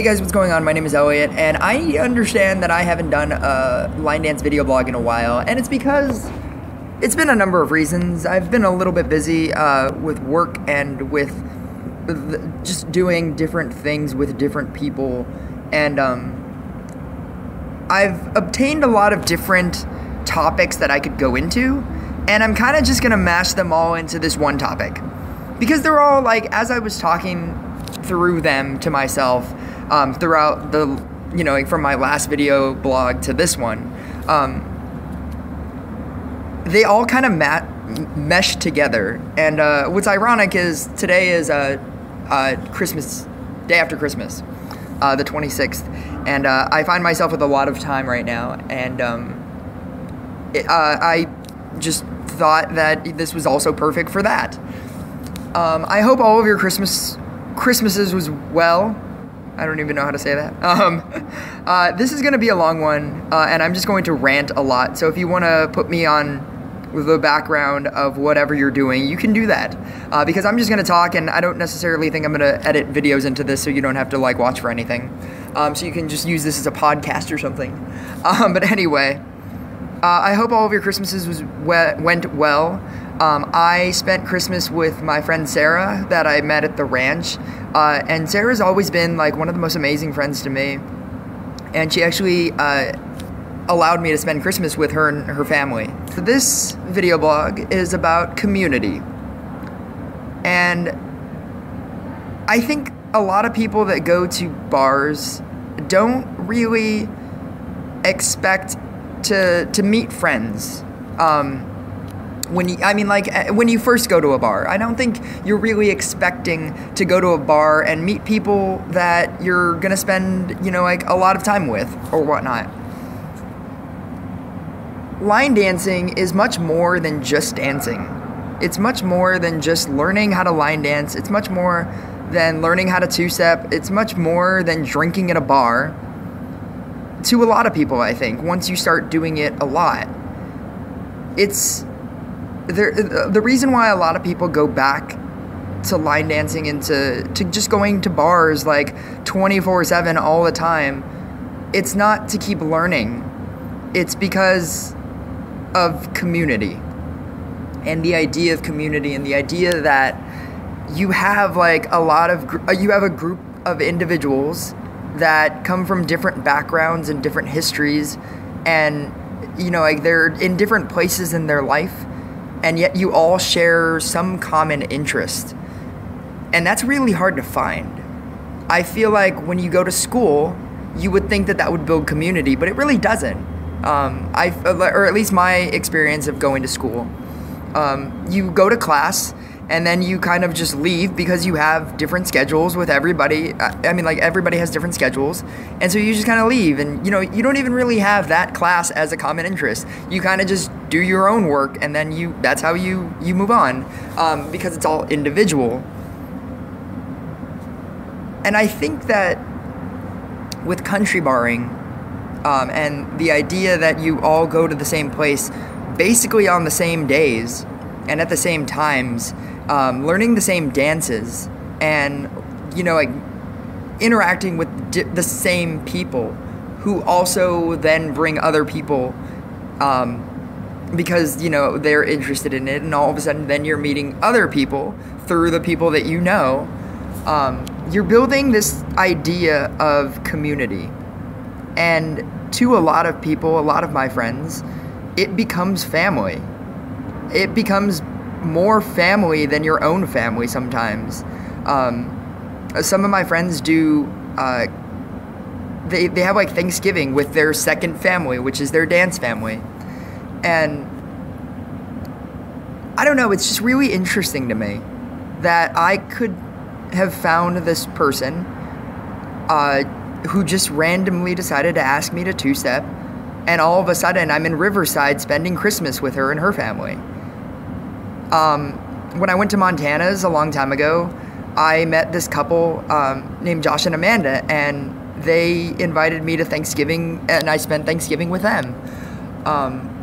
Hey guys, what's going on? My name is Elliot, and I understand that I haven't done a line dance video blog in a while, and it's because it's been a number of reasons. I've been a little bit busy uh, with work and with just doing different things with different people, and um, I've obtained a lot of different topics that I could go into, and I'm kind of just gonna mash them all into this one topic because they're all like as I was talking through them to myself um, throughout the you know like from my last video blog to this one um, they all kind of mat- mesh together. And uh, what's ironic is today is uh, uh, christmas day after christmas uh, the 26th and uh, i find myself with a lot of time right now. And um, it, uh, i just thought that this was also perfect for that. Um, i hope all of your christmas christmases was well I don't even know how to say that. Um, uh, this is going to be a long one, uh, and I'm just going to rant a lot. So if you want to put me on the background of whatever you're doing, you can do that. Uh, because I'm just going to talk, and I don't necessarily think I'm going to edit videos into this, so you don't have to like watch for anything. Um, so you can just use this as a podcast or something. Um, but anyway, uh, I hope all of your Christmases was we- went well. Um, I spent Christmas with my friend Sarah that I met at the ranch, uh, and Sarah's always been like one of the most amazing friends to me. And she actually uh, allowed me to spend Christmas with her and her family. So this video blog is about community, and I think a lot of people that go to bars don't really expect to to meet friends. Um, when you, I mean, like eh, when you first go to a bar, I don't think you're really expecting to go to a bar and meet people that you're gonna spend, you know, like a lot of time with or whatnot. Line dancing is much more than just dancing. It's much more than just learning how to line dance. It's much more than learning how to two step. It's much more than drinking at a bar. To a lot of people, I think, once you start doing it a lot, it's there, the reason why a lot of people go back to line dancing and to, to just going to bars like 24 7 all the time, it's not to keep learning. It's because of community and the idea of community and the idea that you have like a lot of, gr- uh, you have a group of individuals that come from different backgrounds and different histories and, you know, like they're in different places in their life and yet you all share some common interest. And that's really hard to find. I feel like when you go to school, you would think that that would build community, but it really doesn't. Um, I, or at least my experience of going to school. Um, you go to class and then you kind of just leave because you have different schedules with everybody. I mean, like everybody has different schedules, and so you just kind of leave, and you know, you don't even really have that class as a common interest. You kind of just do your own work, and then you that's how you you move on um, because it's all individual. And I think that with country barring um, and the idea that you all go to the same place basically on the same days and at the same times um, learning the same dances and you know like interacting with di- the same people who also then bring other people um, because you know they're interested in it and all of a sudden then you're meeting other people through the people that you know. Um, you're building this idea of community. And to a lot of people a lot of my friends it becomes family. It becomes more family than your own family sometimes. Um, some of my friends do. Uh, they they have like Thanksgiving with their second family, which is their dance family, and I don't know. It's just really interesting to me that I could have found this person uh, who just randomly decided to ask me to two step, and all of a sudden I'm in Riverside spending Christmas with her and her family. Um, when I went to Montana's a long time ago, I met this couple um, named Josh and Amanda, and they invited me to Thanksgiving, and I spent Thanksgiving with them. Um,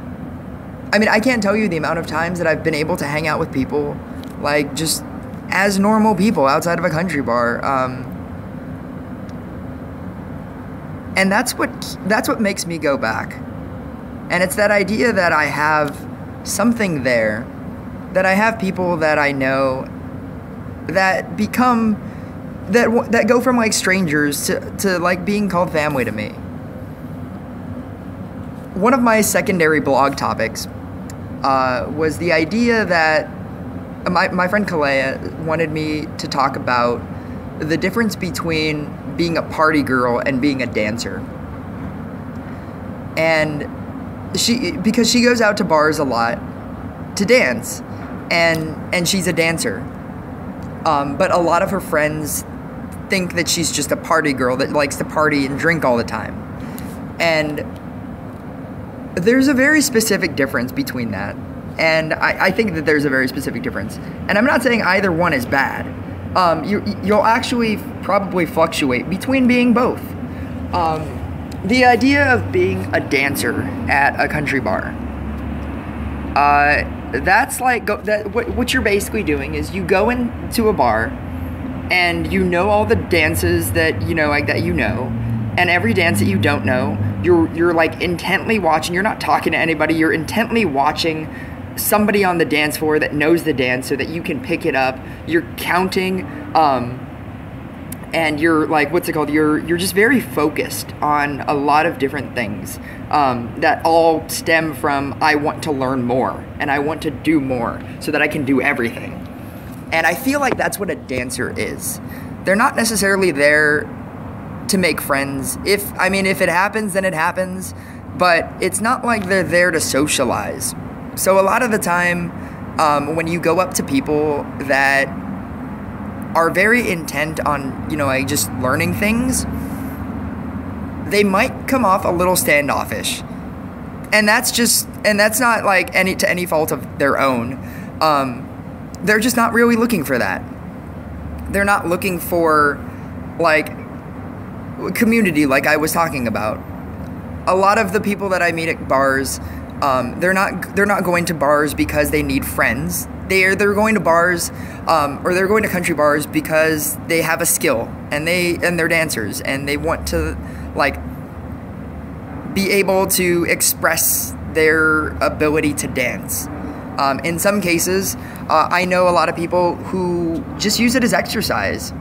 I mean, I can't tell you the amount of times that I've been able to hang out with people, like just as normal people outside of a country bar. Um, and that's what that's what makes me go back. And it's that idea that I have something there, that I have people that I know that become that that go from like strangers to, to like being called family to me. One of my secondary blog topics uh, was the idea that my, my friend Kalea wanted me to talk about the difference between being a party girl and being a dancer. And she because she goes out to bars a lot to dance and and she's a dancer. Um, but a lot of her friends think that she's just a party girl that likes to party and drink all the time. And there's a very specific difference between that. And I, I think that there's a very specific difference. And I'm not saying either one is bad. Um, you, you'll actually probably fluctuate between being both. Um, the idea of being a dancer at a country bar. Uh, that's like go, that. What, what you're basically doing is you go into a bar, and you know all the dances that you know, like that you know, and every dance that you don't know, you're you're like intently watching. You're not talking to anybody. You're intently watching somebody on the dance floor that knows the dance so that you can pick it up. You're counting. Um, and you're like what's it called? You're you're just very focused on a lot of different things um, that all stem from i want to learn more and i want to do more so that i can do everything. And i feel like that's what a dancer is. They're not necessarily there to make friends. If i mean if it happens then it happens but it's not like they're there to socialize. So a lot of the time um, when you go up to people that are very intent on, you know, like just learning things, they might come off a little standoffish. And that's just, and that's not like any to any fault of their own. Um, they're just not really looking for that. They're not looking for like community, like I was talking about. A lot of the people that I meet at bars, um, they're not they're not going to bars because they need friends they're they're going to bars um, or they're going to country bars because they have a skill and they and they're dancers and they want to like be able to express their ability to dance. Um, in some cases, uh, I know a lot of people who just use it as exercise.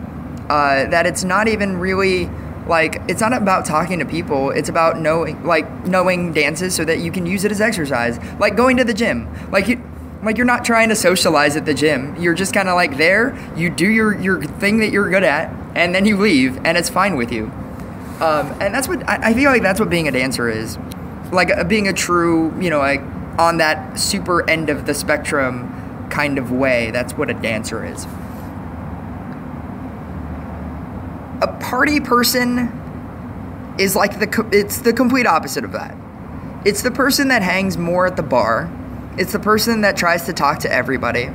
Uh, that it's not even really like it's not about talking to people. It's about knowing like knowing dances so that you can use it as exercise. Like going to the gym. Like you like you're not trying to socialize at the gym. You're just kind of like there. You do your your thing that you're good at, and then you leave, and it's fine with you. Um, and that's what I, I, feel like. That's what being a dancer is, like uh, being a true, you know, like on that super end of the spectrum kind of way. That's what a dancer is. A party person is like the it's the complete opposite of that. It's the person that hangs more at the bar it's the person that tries to talk to everybody.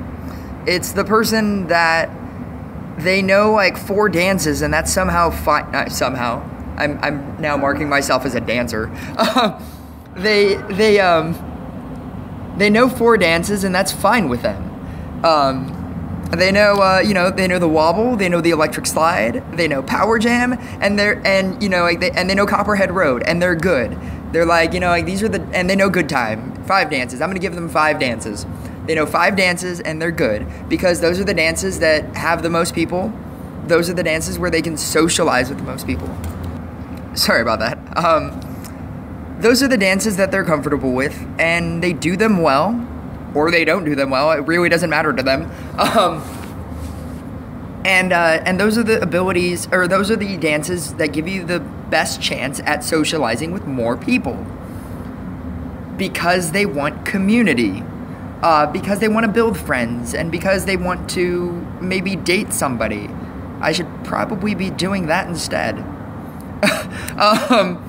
It's the person that they know like four dances and that's somehow fine. Uh, somehow, I'm, I'm now marking myself as a dancer. they they um they know four dances and that's fine with them. Um, they know, uh, you know, they know the wobble, they know the electric slide, they know power jam, and they're and you know, like they, and they know Copperhead Road, and they're good. They're like, you know, like these are the, and they know good time. Five dances. I'm gonna give them five dances. They know five dances and they're good because those are the dances that have the most people. Those are the dances where they can socialize with the most people. Sorry about that. Um, those are the dances that they're comfortable with and they do them well or they don't do them well. It really doesn't matter to them. Um, and uh, and those are the abilities or those are the dances that give you the best chance at socializing with more people because they want community uh, because they want to build friends and because they want to maybe date somebody i should probably be doing that instead um,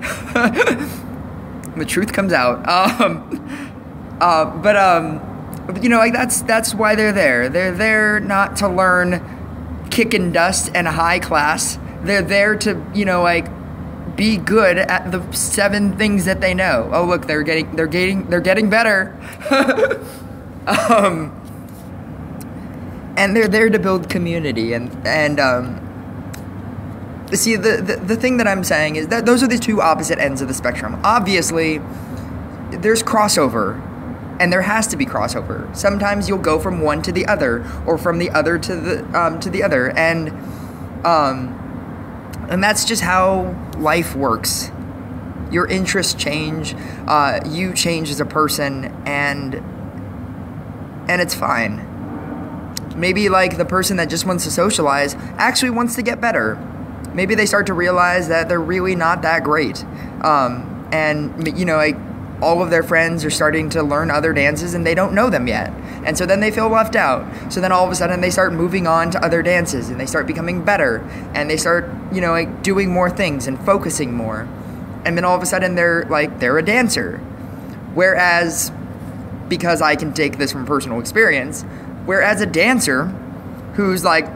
the truth comes out um, uh, but um, you know, like that's that's why they're there. They're there not to learn kicking dust and high class. They're there to, you know, like be good at the seven things that they know. Oh, look, they're getting they're getting they're getting better. um, and they're there to build community and and um, see the, the the thing that I'm saying is that those are the two opposite ends of the spectrum. Obviously, there's crossover and there has to be crossover. Sometimes you'll go from one to the other, or from the other to the um, to the other, and um, and that's just how life works. Your interests change, uh, you change as a person, and and it's fine. Maybe like the person that just wants to socialize actually wants to get better. Maybe they start to realize that they're really not that great, um, and you know like all of their friends are starting to learn other dances and they don't know them yet. And so then they feel left out. So then all of a sudden they start moving on to other dances and they start becoming better and they start, you know, like doing more things and focusing more. And then all of a sudden they're like they're a dancer. Whereas because I can take this from personal experience, whereas a dancer who's like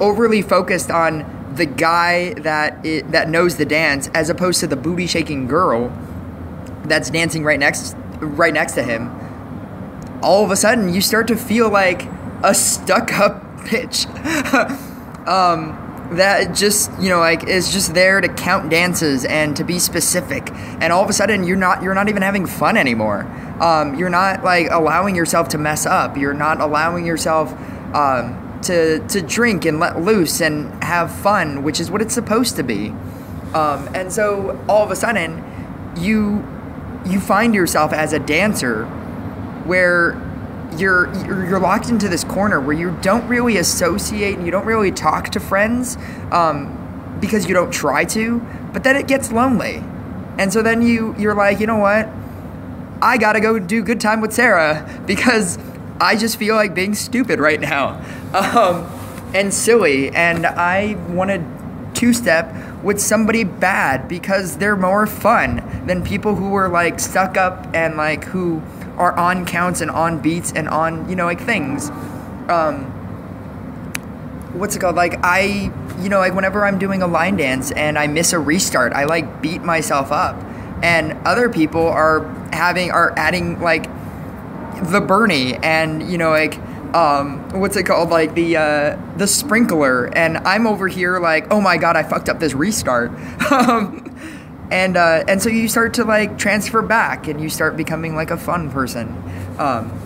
overly focused on the guy that it, that knows the dance as opposed to the booty shaking girl that's dancing right next right next to him, all of a sudden you start to feel like a stuck up bitch. um, that just you know like is just there to count dances and to be specific. And all of a sudden you're not you're not even having fun anymore. Um, you're not like allowing yourself to mess up. You're not allowing yourself um, to to drink and let loose and have fun which is what it's supposed to be. Um, and so all of a sudden you you find yourself as a dancer where you're you're locked into this corner where you don't really associate and you don't really talk to friends um, because you don't try to but then it gets lonely. And so then you you're like you know what? I gotta go do good time with sarah because i just feel like being stupid right now. Um, and silly. And i want to two-step with somebody bad because they're more fun than people who are like stuck up and like who are on counts and on beats and on you know like things. Um what's it called? Like i you know like whenever i'm doing a line dance and i miss a restart i like beat myself up. And other people are having are adding like the bernie and you know like um, what's it called? Like the uh, the sprinkler. And i'm over here like oh my god i fucked up this restart. Um, and uh, and so you start to like transfer back and you start becoming like a fun person. Um,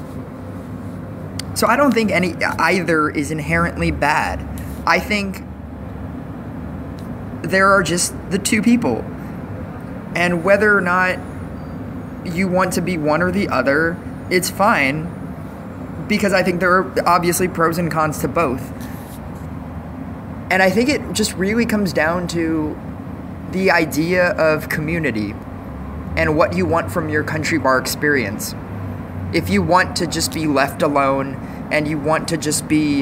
so i don't think any either is inherently bad. I think there are just the two people. And whether or not you want to be one or the other it's fine because I think there are obviously pros and cons to both. And I think it just really comes down to the idea of community and what you want from your country bar experience. If you want to just be left alone and you want to just be,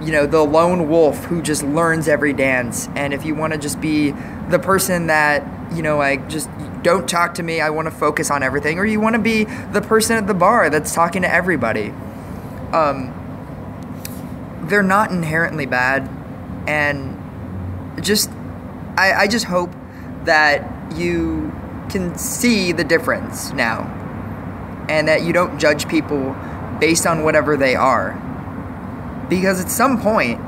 you know, the lone wolf who just learns every dance, and if you want to just be the person that, you know, like just don't talk to me, I want to focus on everything, or you want to be the person at the bar that's talking to everybody. Um, they're not inherently bad, and just I, I just hope that you can see the difference now, and that you don't judge people based on whatever they are, because at some point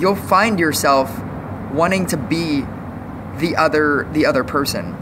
you'll find yourself wanting to be the other the other person